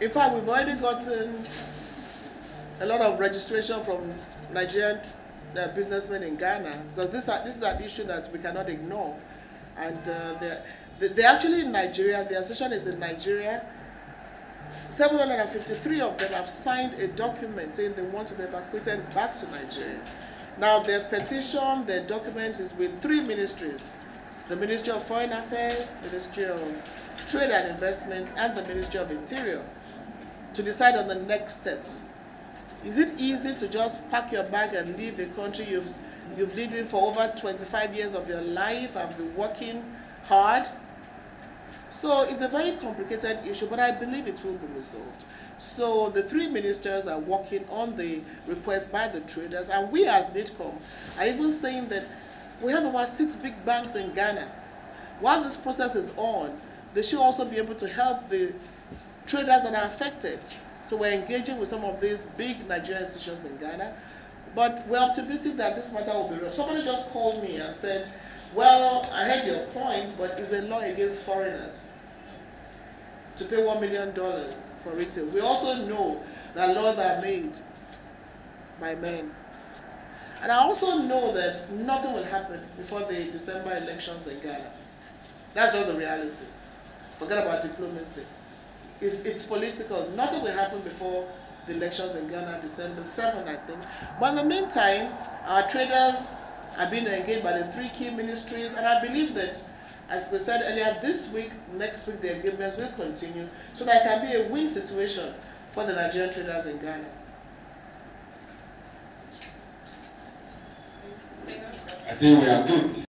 In fact, we've already gotten a lot of registration from Nigerian uh, businessmen in Ghana because this, this is an issue that we cannot ignore. And uh, they're, they're actually in Nigeria, the association is in Nigeria. 753 of them have signed a document saying they want to be evacuated back to Nigeria. Now, their petition, their document is with three ministries the Ministry of Foreign Affairs, Ministry of Trade and Investment, and the Ministry of Interior to decide on the next steps. Is it easy to just pack your bag and leave a country you've, you've lived in for over 25 years of your life and been working hard? So it's a very complicated issue, but I believe it will be resolved. So the three ministers are working on the request by the traders, and we as NIDCOM are even saying that we have about six big banks in Ghana. While this process is on, they should also be able to help the traders that are affected. So we're engaging with some of these big Nigerian institutions in Ghana, but we're optimistic that this matter will be resolved. Somebody just called me and said, well, I heard your point, but is a law against foreigners to pay $1 million for retail. We also know that laws are made by men. And I also know that nothing will happen before the December elections in Ghana. That's just the reality. Forget about diplomacy. It's, it's political. Nothing will happen before the elections in Ghana, December 7th, I think. But in the meantime, our traders are being engaged by the three key ministries, and I believe that, as we said earlier, this week, next week, the engagements will continue, so that can be a win situation for the Nigerian traders in Ghana. I think we are good.